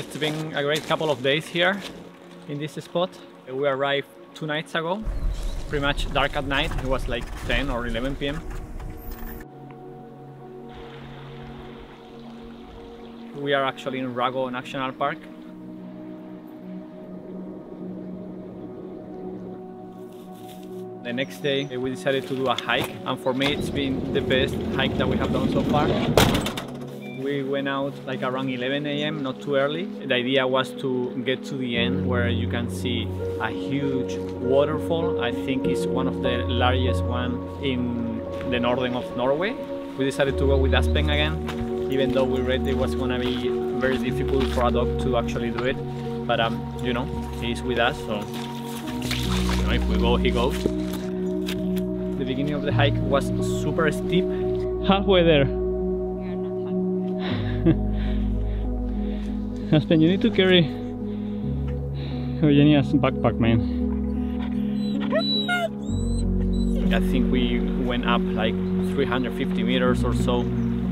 It's been a great couple of days here in this spot. We arrived two nights ago, pretty much dark at night. It was like 10 or 11 p.m. We are actually in Rago National Park. The next day we decided to do a hike and for me it's been the best hike that we have done so far. We went out like around 11 a.m., not too early. The idea was to get to the end where you can see a huge waterfall. I think it's one of the largest one in the northern of Norway. We decided to go with Aspen again, even though we read it was gonna be very difficult for a dog to actually do it. But um, you know, he's with us, so you know, if we go, he goes. The beginning of the hike was super steep. Halfway there. Aspen, you need to carry Eugenia's backpack, man. I think we went up like 350 meters or so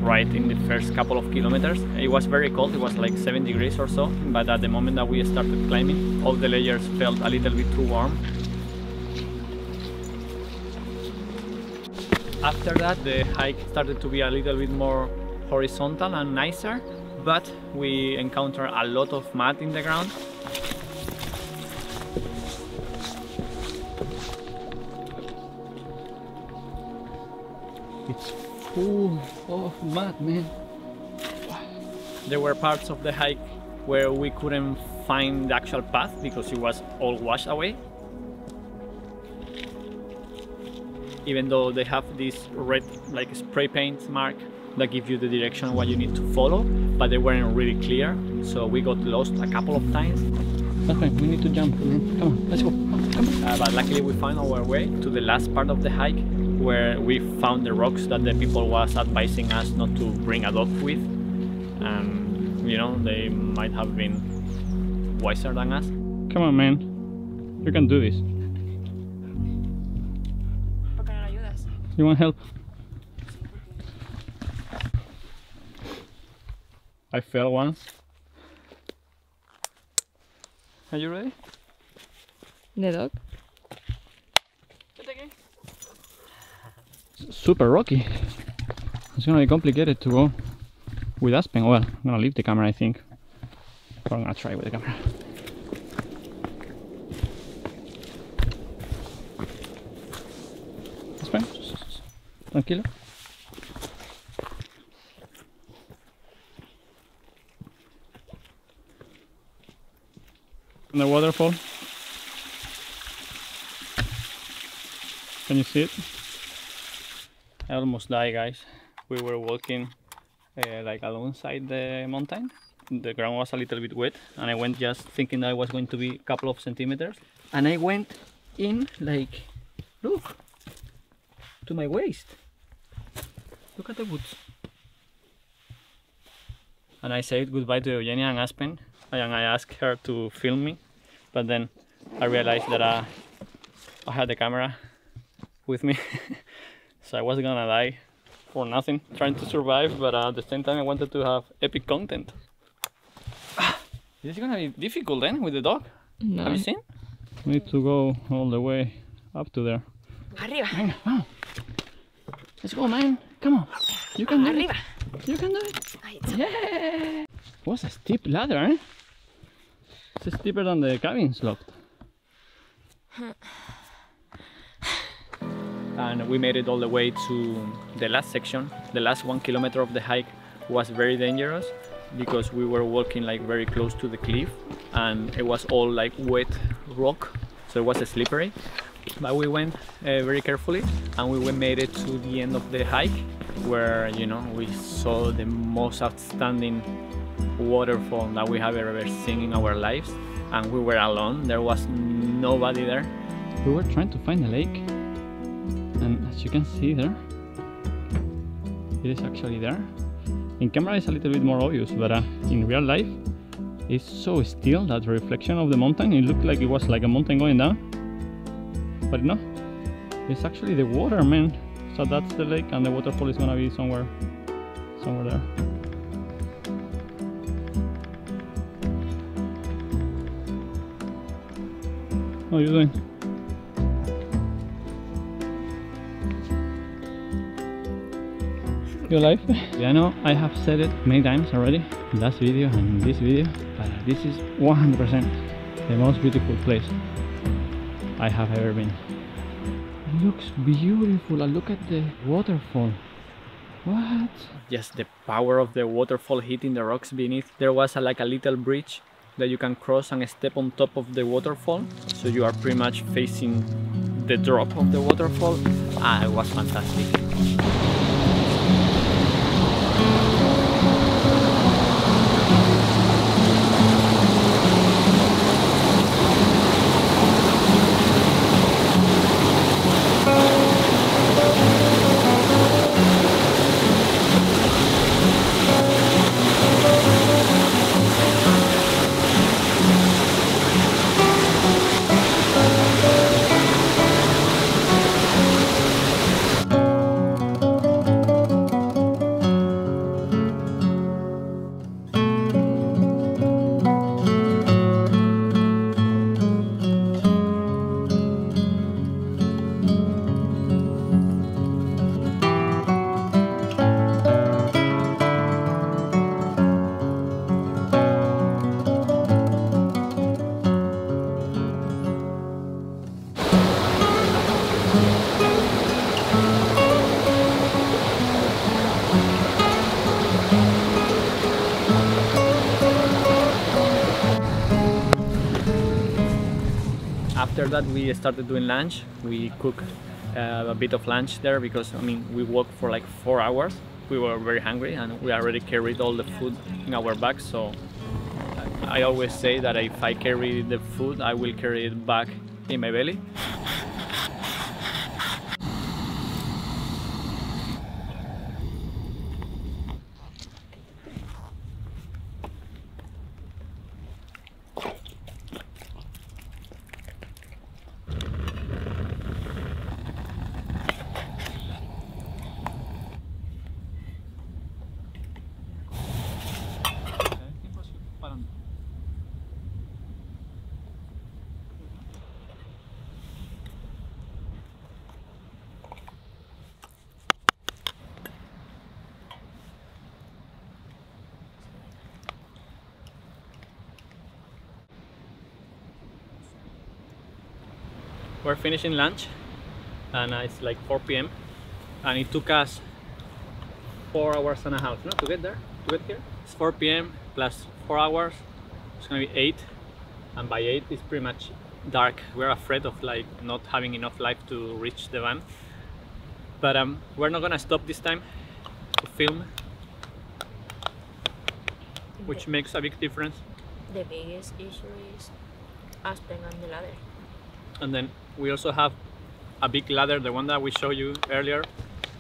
right in the first couple of kilometers. It was very cold, it was like 7 degrees or so, but at the moment that we started climbing, all the layers felt a little bit too warm. After that, the hike started to be a little bit more horizontal and nicer, but we encounter a lot of mud in the ground. It's full of mud, man. There were parts of the hike where we couldn't find the actual path because it was all washed away. Even though they have this red like spray paint mark that give you the direction what you need to follow, but they weren't really clear. So we got lost a couple of times. That's fine, we need to jump. Come on, let's go. Come on. Uh, but luckily we found our way to the last part of the hike where we found the rocks that the people was advising us not to bring a dog with. And you know, they might have been wiser than us. Come on, man. You can do this. ¿Por qué no le ayudas? You want help? I fell once. Are you ready? ¿De dog? super rocky. It's gonna be complicated to go with Aspen. Well, I'm gonna leave the camera, I think. Or I'm gonna try with the camera. Aspen, tranquilo. The waterfall. Can you see it? I almost died, guys. We were walking uh, like alongside the mountain. The ground was a little bit wet, and I went just thinking that I was going to be a couple of centimeters. And I went in like, look, to my waist. Look at the woods. And I said goodbye to Eugenia and Aspen, and I asked her to film me, but then I realized that uh, I had the camera with me. so I wasn't gonna die for nothing, trying to survive, but uh, at the same time I wanted to have epic content. This is gonna be difficult then with the dog. No. Have you seen? We need to go all the way up to there. Arriba. Venga, vamos. Let's go, man. Come on. You can do Arriba. it. You can do it. Ahí. Yeah. What's a steep ladder, eh? It's steeper than the cabin sloped. and we made it all the way to the last section. The last one kilometer of the hike was very dangerous because we were walking like very close to the cliff and it was all like wet rock so it was slippery but we went uh, very carefully and we made it to the end of the hike where you know we saw the most outstanding waterfall that we have ever seen in our lives and we were alone. There was nobody there. We were trying to find a lake and as you can see there it is actually there. In camera it's a little bit more obvious but uh, in real life it's so still that reflection of the mountain it looked like it was like a mountain going down. But no it's actually the water man. So that's the lake and the waterfall is gonna be somewhere somewhere there How are you doing? You alive? yeah, I know I have said it many times already last video and in this video, but this is 100% the most beautiful place I have ever been. It looks beautiful and look at the waterfall. What? Yes, the power of the waterfall hitting the rocks beneath. There was a, like a little bridge that you can cross and step on top of the waterfall. So you are pretty much facing the drop of the waterfall. Ah, it was fantastic. That we started doing lunch we cook uh, a bit of lunch there because I mean we walked for like four hours. We were very hungry and we already carried all the food in our bags so I always say that if I carry the food I will carry it back in my belly we're finishing lunch and uh, it's like 4 p.m. and it took us four hours and a half no, to get there to get here it's 4 p.m. plus four hours it's gonna be eight and by eight it's pretty much dark we're afraid of like not having enough light to reach the van but um, we're not gonna stop this time to film which the, makes a big difference the biggest issue is Aspen and the ladder. and then we also have a big ladder the one that we showed you earlier.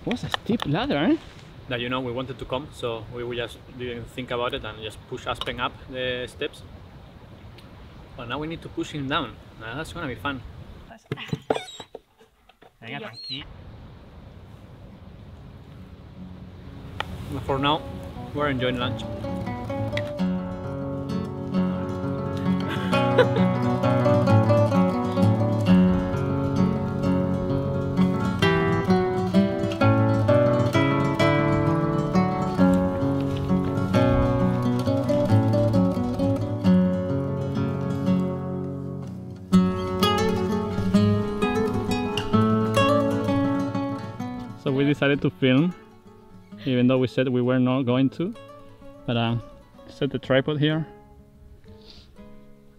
What's a steep ladder, eh? that you know we wanted to come so we, we just didn't think about it and just push Aspen up the steps. But now we need to push him down. Now that's gonna be fun. Venga, tranquilo. For now we're enjoying lunch decided to film even though we said we were not going to but uh, set the tripod here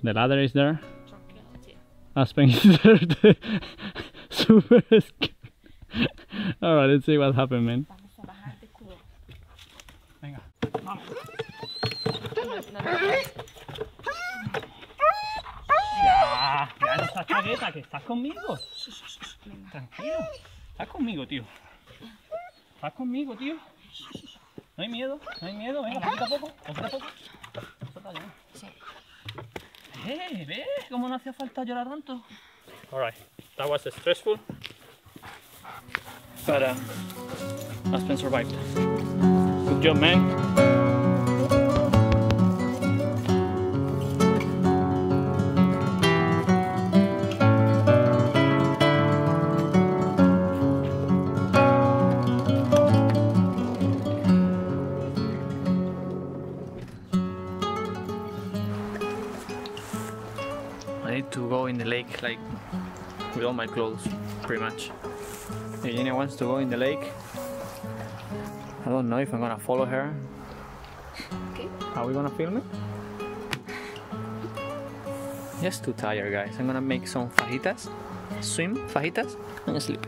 the ladder is there Aspen is there super scared alright let's see what happened man. Ya, ya no seas chaqueta, que estás conmigo. Tranquilo. Estás conmigo, tío. Estás conmigo, tío. No hay miedo, no hay miedo. Venga, poquito a poco, poquito a poco. Sí. Eh, ¿ves cómo no hacía falta llorar tanto? Alright, that was stressful but uh, Aspen survived good job man like with all my clothes pretty much. Eugenia wants to go in the lake. I don't know if I'm gonna follow her. Okay. Are we gonna film it? Just too tired guys. I'm gonna make some fajitas, swim fajitas and sleep.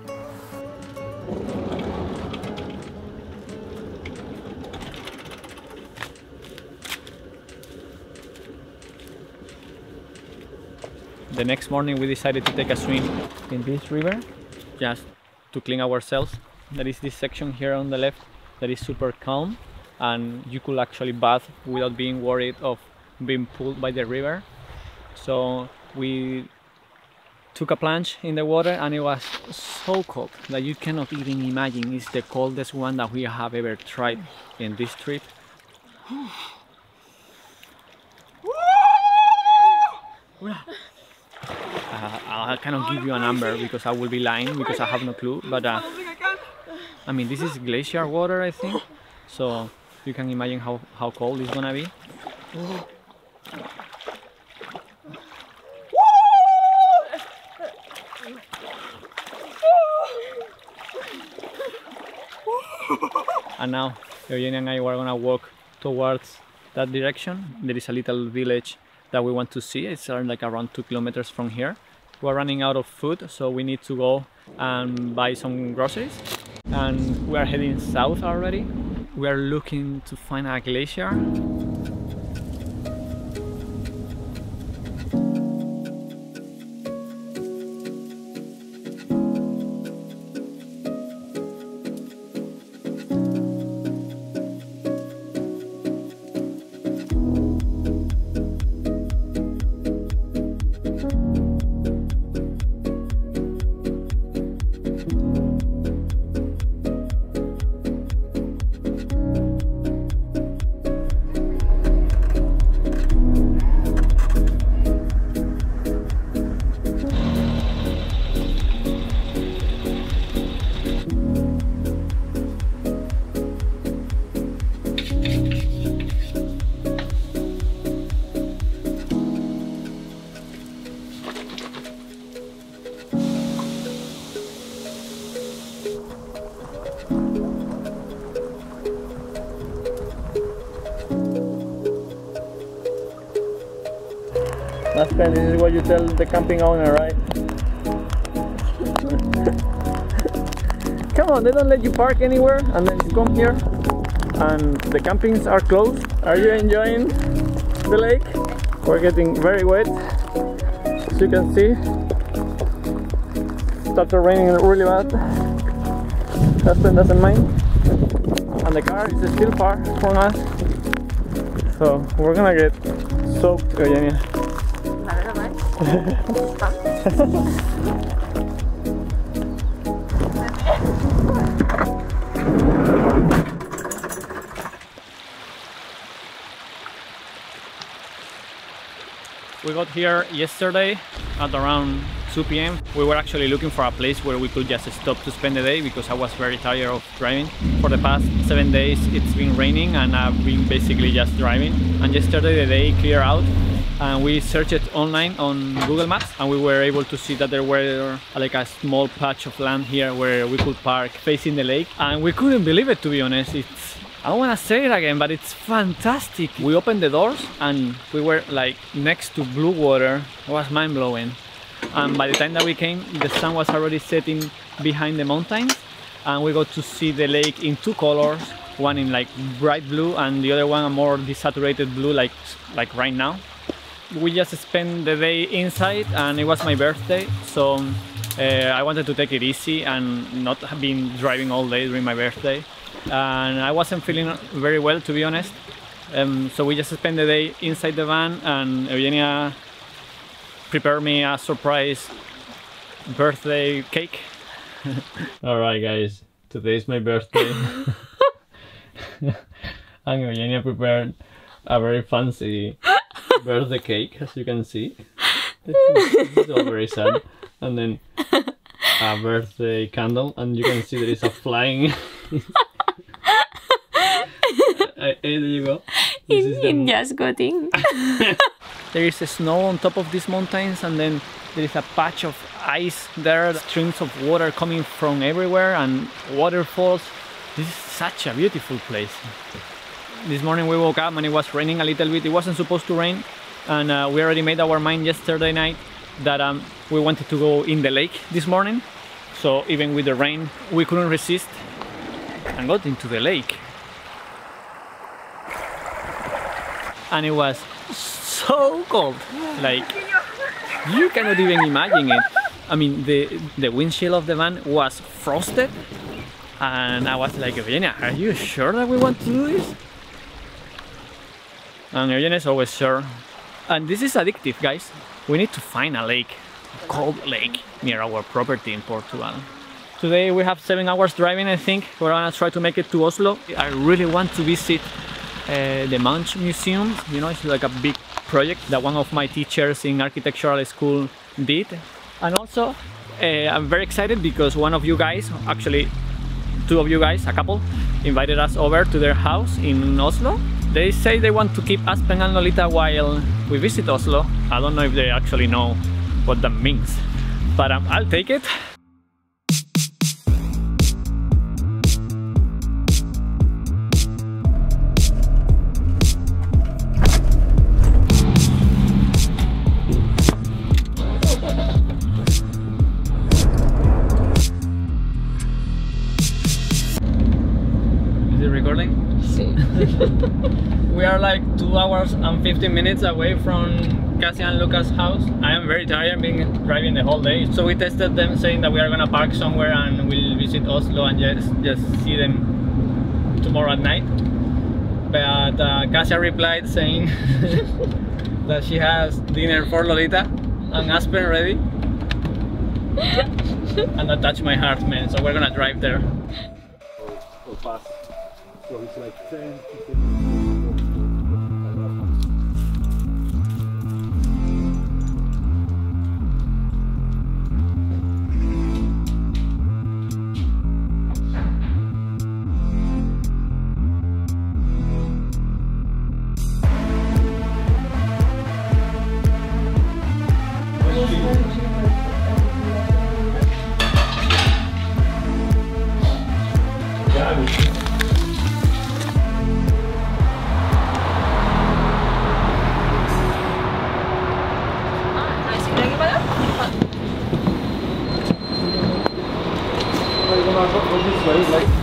The next morning we decided to take a swim in this river just to clean ourselves. There is this section here on the left that is super calm and you could actually bath without being worried of being pulled by the river. So we took a plunge in the water and it was so cold that you cannot even imagine. It's the coldest one that we have ever tried in this trip. Uh, I cannot give you a number because I will be lying because I have no clue. But uh, I mean, this is glacier water, I think. So you can imagine how, how cold it's gonna be. And now Eugenia and I were gonna walk towards that direction. There is a little village that we want to see. It's like around two kilometers from here. We're running out of food, so we need to go and buy some groceries. And we are heading south already. We are looking to find a glacier. Last time, this is what you tell the camping owner, right? come on, they don't let you park anywhere and then you come here and the campings are closed. Are you enjoying the lake? We're getting very wet, as you can see. Started raining really bad. Husband doesn't mind. And the car is still far from us. So we're gonna get soaked, Eugenia. We got here yesterday at around 2 p.m. We were actually looking for a place where we could just stop to spend the day because I was very tired of driving. For the past seven days it's been raining and I've been basically just driving. And yesterday the day cleared out and we searched online on Google Maps and we were able to see that there were like a small patch of land here where we could park facing the lake and we couldn't believe it to be honest. It's I don't want to say it again, but it's fantastic. We opened the doors and we were like next to blue water. It was mind blowing. And by the time that we came, the sun was already setting behind the mountains and we got to see the lake in two colors. One in like bright blue and the other one a more desaturated blue like, like right now. We just spent the day inside and it was my birthday. So uh, I wanted to take it easy and not have been driving all day during my birthday and I wasn't feeling very well to be honest. Um, so we just spent the day inside the van and Eugenia prepared me a surprise birthday cake. Alright guys, today is my birthday. and Eugenia prepared a very fancy birthday cake as you can see. This is all very sad. And then a birthday candle and you can see there is a flying Uh, here you go. This is the just got there is a snow on top of these mountains and then there is a patch of ice there, streams of water coming from everywhere and waterfalls. This is such a beautiful place. This morning we woke up and it was raining a little bit. It wasn't supposed to rain and uh, we already made our mind yesterday night that um, we wanted to go in the lake this morning. So even with the rain, we couldn't resist and got into the lake. And it was so cold. Like you cannot even imagine it. I mean, the the windshield of the van was frosted, and I was like, Eugenia, are you sure that we want to do this? And Eugenia is always sure. And this is addictive, guys. We need to find a lake, a cold lake, near our property in Portugal. Today we have seven hours driving, I think. We're gonna try to make it to Oslo. I really want to visit uh, the Munch Museum. You know, it's like a big project that one of my teachers in architectural school did. And also, uh, I'm very excited because one of you guys, actually two of you guys, a couple, invited us over to their house in Oslo. They say they want to keep Aspen and Lolita while we visit Oslo. I don't know if they actually know what that means, but um, I'll take it minutes away from Cassie and Lucas' house. I am very tired being driving the whole day. So we tested them saying that we are gonna park somewhere and we'll visit Oslo and just, just see them tomorrow at night. But uh, Kasia replied saying that she has dinner for Lolita and Aspen ready. and that touched my heart, man. So we're gonna drive there. So fast. So it's like 10, this way, like.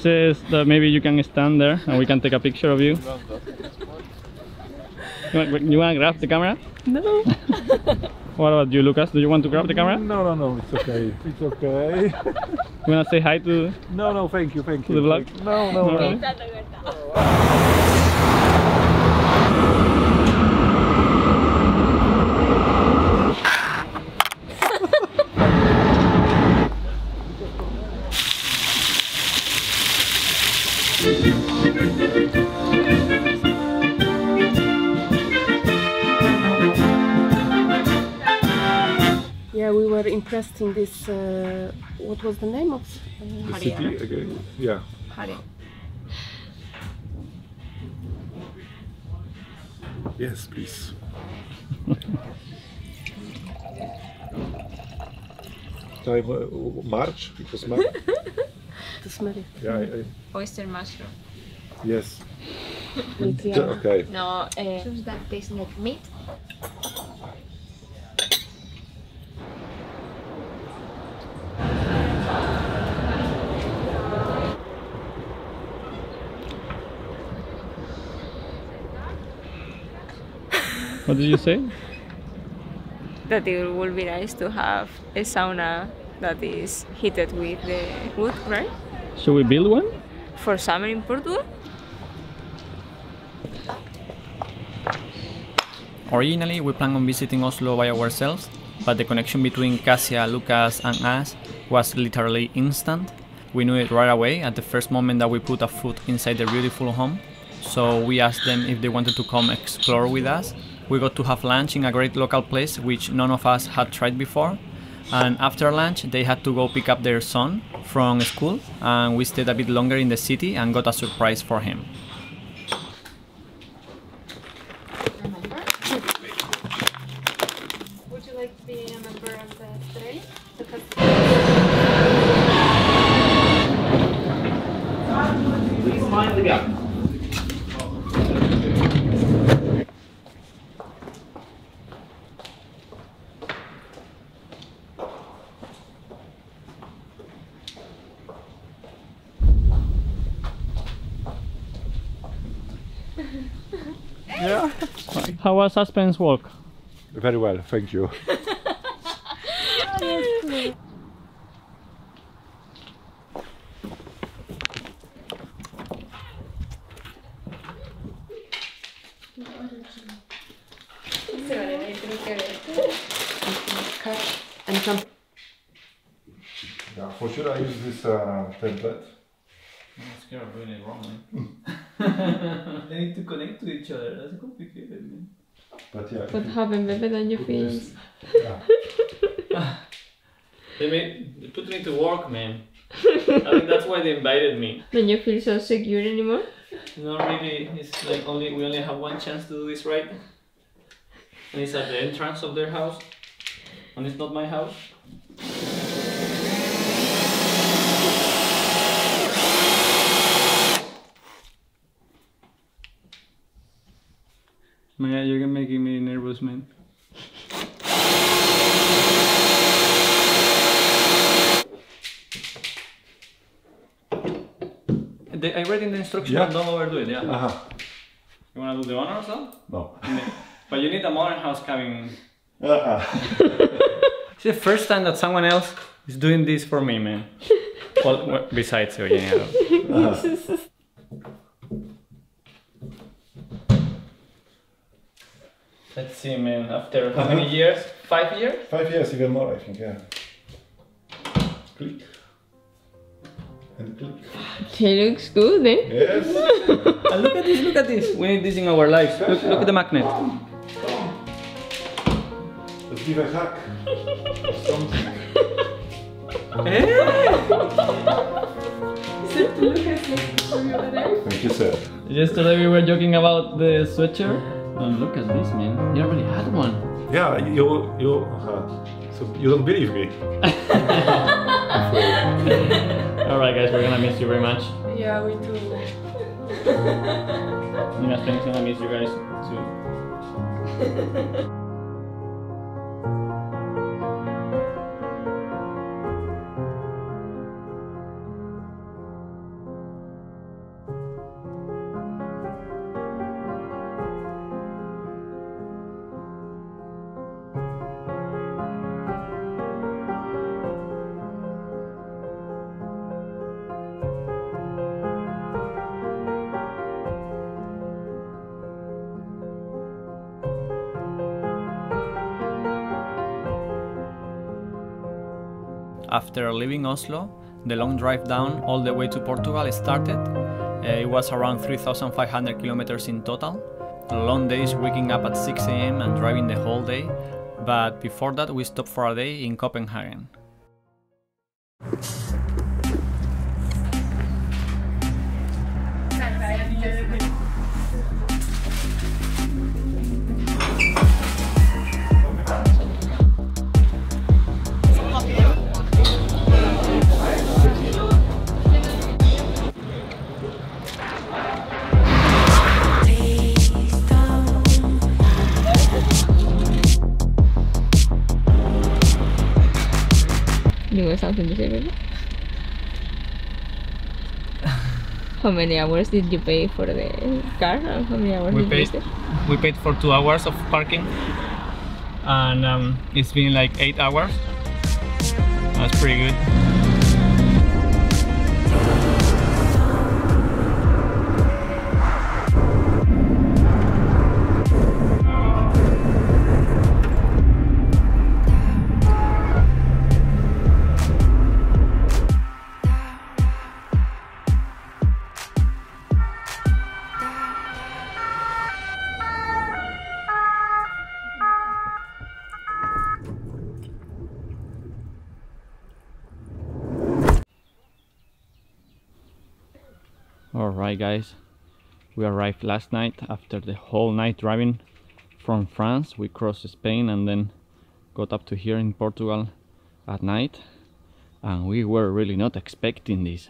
Says that maybe you can stand there and we can take a picture of you. You want, you want to grab the camera? No. What about you, Lucas? Do you want to grab the camera? No, no, no, it's okay. It's okay. You want to say hi to... no, no, thank you, thank To you. the vlog? No, no, No, no. Impressed in this. Uh, what was the name of? Uh, The city again? Yeah. Yes, please. Time uh, March. It was March. to smell it. yeah. I, I, Oyster mushroom. yes. With, Yeah, yeah. Okay. No, uh, shoes that taste like meat. What did you say? that it would be nice to have a sauna that is heated with the wood, right? Should we build one? For summer in Portugal? Originally, we planned on visiting Oslo by ourselves, but the connection between Kasia, Lucas, and us was literally instant. We knew it right away at the first moment that we put a foot inside the beautiful home. So we asked them if they wanted to come explore with us. We got to have lunch in a great local place which none of us had tried before. And after lunch, they had to go pick up their son from school, and we stayed a bit longer in the city and got a surprise for him. Would you like to be a member of the Estrella? Please mind the gap. Yeah. How was Suspense Walk? Very well, thank you. And some Yeah, for sure I use this uh, template. I'm scared of doing it wrong, man. they need to connect to each other. That's complicated, man. But yeah, What if you happened, baby? Then you put feel this- yeah. They made they put me to work, man. I think that's why they invited me. then you feel so secure anymore? Not really. It's like only we only have one chance to do this right, and it's at the entrance of their house, and it's not my house. Man, you're making me nervous, man. They, I read in the instructions, Yeah. don't overdo it, yeah. Uh-huh. You wanna do the honors though? No. But you need a modern house cabin. Uh-huh. It's the first time that someone else is doing this for me, man. well, well, besides Eugenia. Let's see, man. After how many years? Five years? Five years, even more, I think, yeah. Click. And click. He looks good, eh? Yes. And look at this, look at this. We need this in our lives. Look, look at the magnet. Let's give a hack. Something. Thank you, sir. Yesterday we were joking about the sweatshirt. And look at this, man. You already had one. Yeah, you, you, uh, so you don't believe me. Alright, guys, we're gonna miss you very much. yeah, we do. Nina Sten's gonna miss you guys too. After leaving Oslo, the long drive down all the way to Portugal started. Uh, it was around 3,500 kilometers in total. Long days waking up at 6 am and driving the whole day, but before that we stopped for a day in Copenhagen. Something to say, baby? How many hours did you pay for the car? How many hours We did paid, we paid for two hours of parking. and um, it's been like eight hours. That's pretty good. Guys, we arrived last night after the whole night driving from France. We crossed Spain and then got up to here in Portugal at night and we were really not expecting this.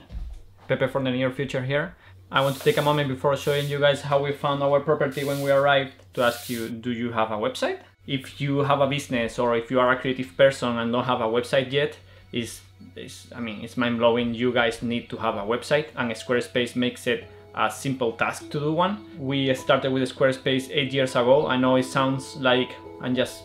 Pepe for the near future here. I want to take a moment before showing you guys how we found our property when we arrived to ask you, do you have a website? If you have a business or if you are a creative person and don't have a website yet, is I mean, it's mind blowing. You guys need to have a website, and Squarespace makes it a simple task to do one. We started with Squarespace eight years ago. I know it sounds like I'm just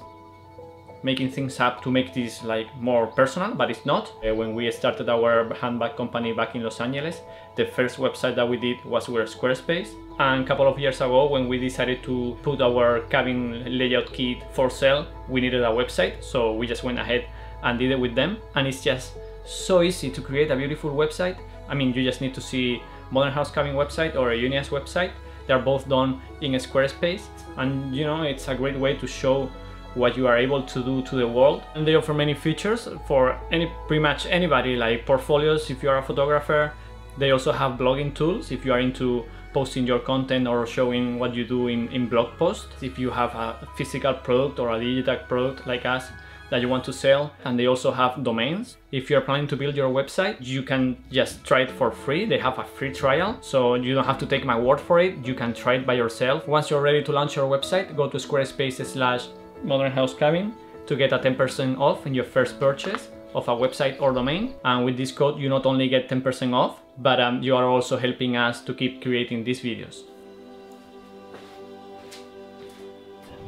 making things up to make this like more personal, but it's not. Uh, when we started our handbag company back in Los Angeles, the first website that we did was with Squarespace. And a couple of years ago, when we decided to put our cabin layout kit for sale, we needed a website, so we just went ahead and did it with them. And it's just so easy to create a beautiful website. I mean, you just need to see Modern House Cabin website or Eugenia's website. They're both done in Squarespace, and you know, it's a great way to show what you are able to do to the world. And they offer many features for any pretty much anybody, like portfolios if you are a photographer. They also have blogging tools if you are into posting your content or showing what you do in, in blog posts. If you have a physical product or a digital product like us, that you want to sell and they also have domains. If you're planning to build your website, you can just try it for free. They have a free trial, so you don't have to take my word for it. You can try it by yourself. Once you're ready to launch your website, go to squarespace slash modern house cabin to get a 10% off in your first purchase of a website or domain. And with this code, you not only get 10% off, but um, you are also helping us to keep creating these videos.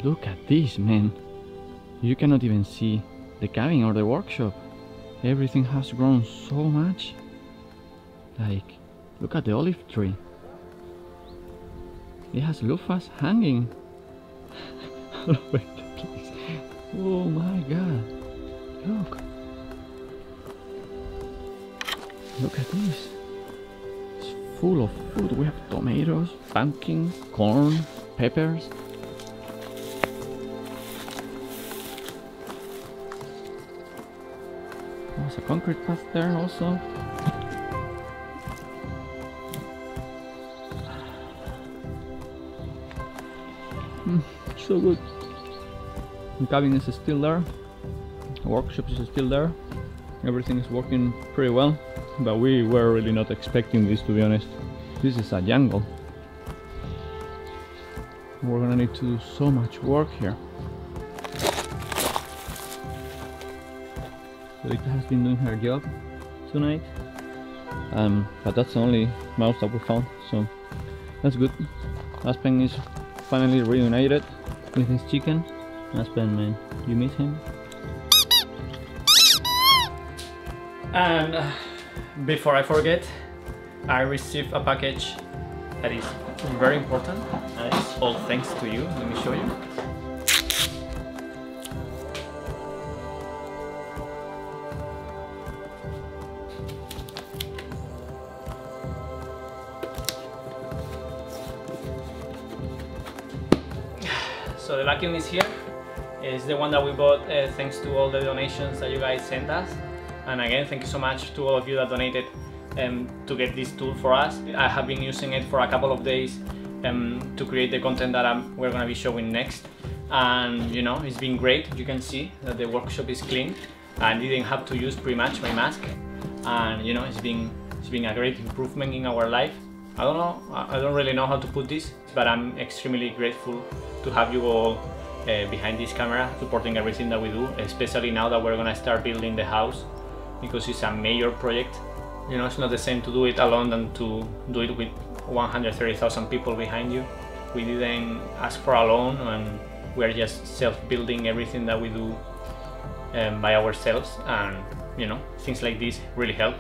Look at this, man. You cannot even see the cabin or the workshop. Everything has grown so much. Like, look at the olive tree. It has loofahs hanging. Oh my god. Look. Look at this. It's full of food. We have tomatoes, pumpkin, corn, peppers. A concrete path there also. Mm, so good. The cabin is still there. The workshop is still there. Everything is working pretty well. But we were really not expecting this to be honest. This is a jungle. We're gonna need to do so much work here. Rita has been doing her job tonight. Um, but that's the only mouse that we found, so that's good. Aspen is finally reunited with his chicken. Aspen, man, you miss him? And uh, before I forget, I received a package that is very important and it's all thanks to you. Let me show you. Vacuum is here. It's the one that we bought uh, thanks to all the donations that you guys sent us. And again, thank you so much to all of you that donated um, to get this tool for us. I have been using it for a couple of days um, to create the content that I'm, we're gonna be showing next. And you know, it's been great. You can see that the workshop is clean. I didn't have to use pretty much my mask. And you know, it's been, it's been a great improvement in our life. I don't know, I don't really know how to put this, but I'm extremely grateful to have you all uh, behind this camera supporting everything that we do, especially now that we're gonna start building the house because it's a major project. You know, it's not the same to do it alone than to do it with 130,000 people behind you. We didn't ask for a loan and we are just self-building everything that we do um, by ourselves, and you know things like this really help.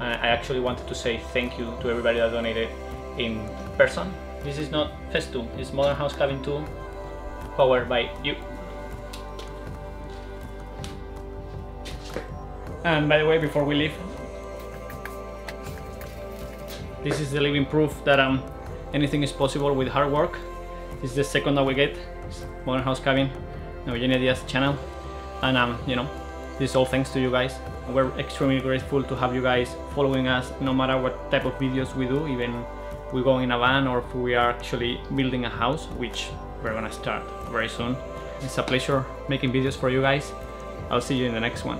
I actually wanted to say thank you to everybody that donated in person. This is not Festu, it's Modern House Cabin 2, powered by you. And by the way, before we leave, this is the living proof that um, anything is possible with hard work. This is the second that we get. It's Modern House Cabin, Eugenia Diaz channel, and um, you know, this is all thanks to you guys. We're extremely grateful to have you guys following us, no matter what type of videos we do, even we go in a van or if we are actually building a house, which we're gonna start very soon. It's a pleasure making videos for you guys. I'll see you in the next one.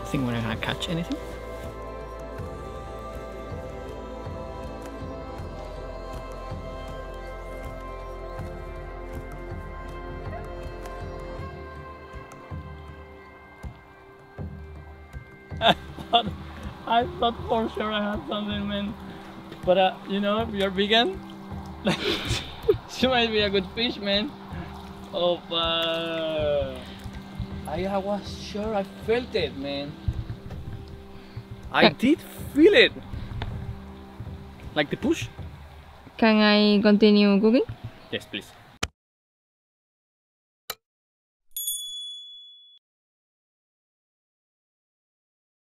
I think we're not gonna catch anything. I thought for sure I had something, man. But uh, you know, if you're vegan, like she might be a good fish, man. Oh, uh, I, I was sure I felt it, man. I did feel it. Like the push? Can I continue cooking? Yes, please.